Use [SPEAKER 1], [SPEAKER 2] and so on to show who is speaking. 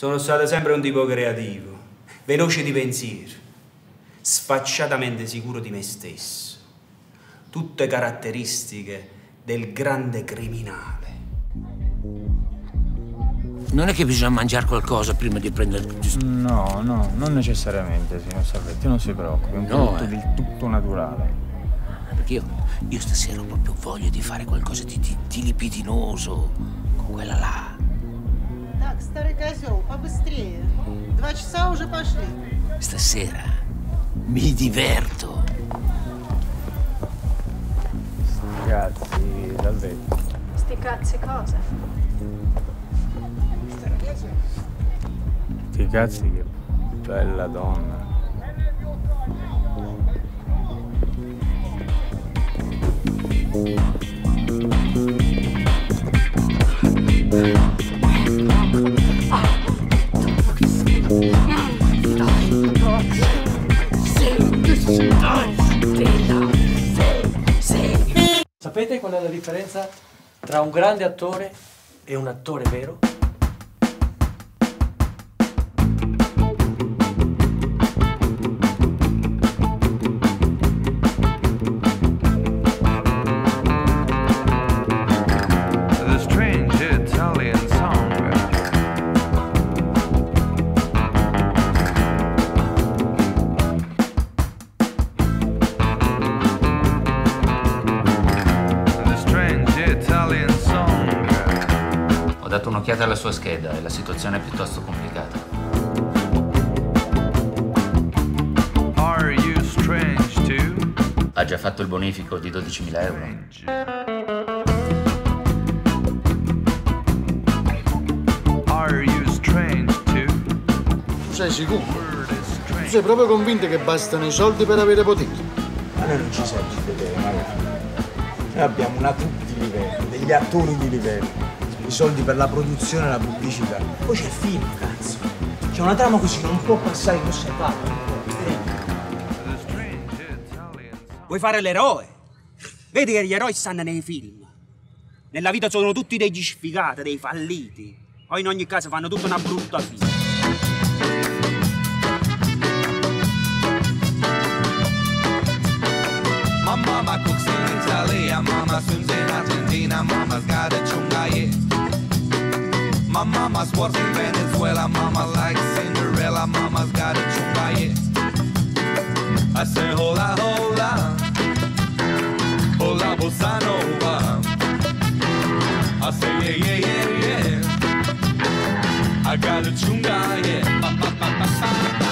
[SPEAKER 1] Sono stato sempre un tipo creativo, veloce di pensiero, sfacciatamente sicuro di me stesso. Tutte caratteristiche del grande criminale.
[SPEAKER 2] Non è che bisogna mangiare qualcosa prima di prendere...
[SPEAKER 3] No, no, non necessariamente, signor Salvetti, non si preoccupi, è un
[SPEAKER 2] No,
[SPEAKER 3] prodotto
[SPEAKER 2] eh.
[SPEAKER 3] del tutto naturale.
[SPEAKER 2] Perché io, io stasera ho proprio voglia di fare qualcosa di, di, di lipidinoso con quella là
[SPEAKER 4] Так, старый козел, побыстрее. Два часа уже пошли.
[SPEAKER 2] Stasera mi diverto.
[SPEAKER 3] Grazie, Salvetti.
[SPEAKER 5] Sti cazzi cosa?
[SPEAKER 3] Che cazzi che bella donna.
[SPEAKER 6] Sapete qual è la differenza tra un grande attore e un attore vero?
[SPEAKER 7] Dato un'occhiata alla sua scheda e la situazione è piuttosto complicata.
[SPEAKER 8] Are you strange too?
[SPEAKER 7] Ha già fatto il bonifico di 12.000 euro.
[SPEAKER 8] Are you strange too?
[SPEAKER 9] Tu sei sicuro? Tu sei proprio convinto che bastano i soldi per avere potere?
[SPEAKER 10] Ma noi non ci serve di vedere, magari. Noi abbiamo una troupe di livello, degli attori di livello, i soldi per la produzione e la pubblicità. Poi c'è il film, cazzo. C'è una trama così, non può passare inosservata.
[SPEAKER 1] Vuoi fare l'eroe? Vedi che gli eroi stanno nei film. Nella vita sono tutti degli sfigati, dei falliti. O in ogni caso fanno tutta una brutta fine.
[SPEAKER 11] My mama cooks in Italy, and mama swims Mama's was in Venezuela, mama like Cinderella, mama's got a chumba, yeah. I say hola, hola, hola, bossa nova. I say, yeah, yeah, yeah, yeah. I got a chunga, yeah. Ba, ba, ba,